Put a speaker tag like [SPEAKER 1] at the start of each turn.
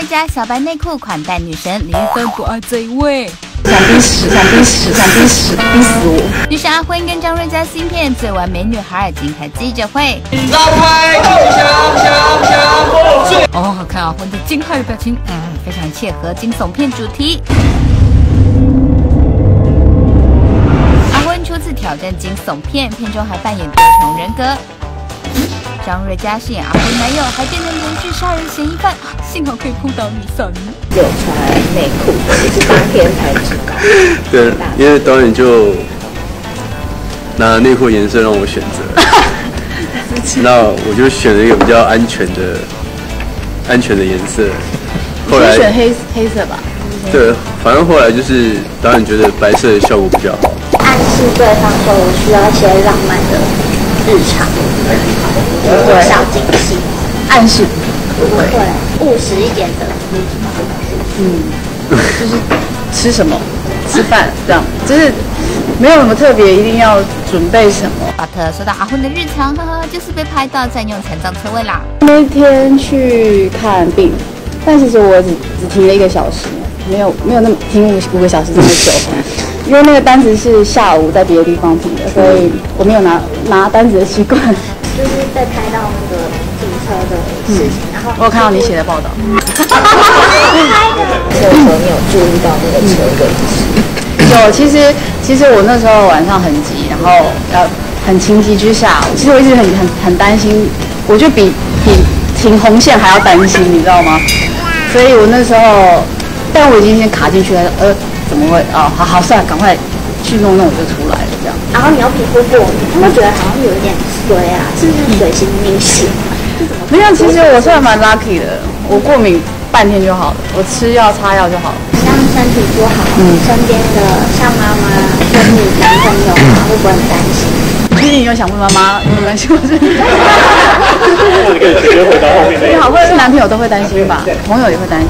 [SPEAKER 1] 瑞佳小白内裤款待女神李玉芬，不爱这一位。
[SPEAKER 2] 想逼死，想逼死，想逼死，逼死我！
[SPEAKER 1] 女神阿辉跟张瑞佳新片《最完美女孩》今开记者会。
[SPEAKER 3] 拉开，香香香！
[SPEAKER 1] 哦，好看阿辉的惊骇的表情，嗯，非常切合惊悚片主题。阿辉初次挑战惊悚片，片中还扮演多重人格。张瑞佳饰演阿辉男友，还变成连续杀人嫌疑犯，幸好可以碰到女神。
[SPEAKER 2] 有穿内裤，也是当天才知道。
[SPEAKER 4] 对，因为导演就拿内裤颜色让我选择，那我就选了一个比较安全的、安全的颜色。后来
[SPEAKER 2] 选黑黑色吧。
[SPEAKER 4] 对，反正后来就是导演觉得白色的效果比较好。
[SPEAKER 5] 暗示对方说我需要一些浪漫的日常，对，小惊喜，
[SPEAKER 2] 暗示
[SPEAKER 5] 不会务实一点的。
[SPEAKER 2] 嗯，就是吃什么，吃饭这样，就是没有什么特别，一定要准备什么。
[SPEAKER 1] 巴特说到阿昏的日常，呵呵，就是被拍到占用残障车位啦。
[SPEAKER 2] 那天去看病，但其实我只只停了一个小时，没有没有那么停五五个小时这么久，因为那个单子是下午在别的地方停的，所以我没有拿拿单子的习惯。
[SPEAKER 5] 就是在拍到那个停车的事情，然后
[SPEAKER 2] 我有看到你写的报道。
[SPEAKER 5] 所以说你有注意到那个车位？
[SPEAKER 2] 有，其实其实我那时候晚上很急，然后要很情急之下，其实我一直很很很担心，我就比比停红线还要担心，你知道吗？所以我那时候，但我已经先卡进去了，呃，怎么会？哦，好好，算了，赶快去弄弄，我就出来了，这样。
[SPEAKER 5] 然后你要皮肤过敏，他们觉得好像有一点衰啊，是不是水星逆行？
[SPEAKER 2] 没有，其实我算蛮 lucky 的，我过敏半天就好了，我吃药擦药就好了。
[SPEAKER 5] 像身体不好，身边的像妈妈跟你男朋友啊，会不会很担心？
[SPEAKER 2] 最近有想问妈妈有没有关系？我是。
[SPEAKER 3] 或者可以直接回到后面
[SPEAKER 2] 你好，或者是男朋友都会担心吧，朋友也会担心。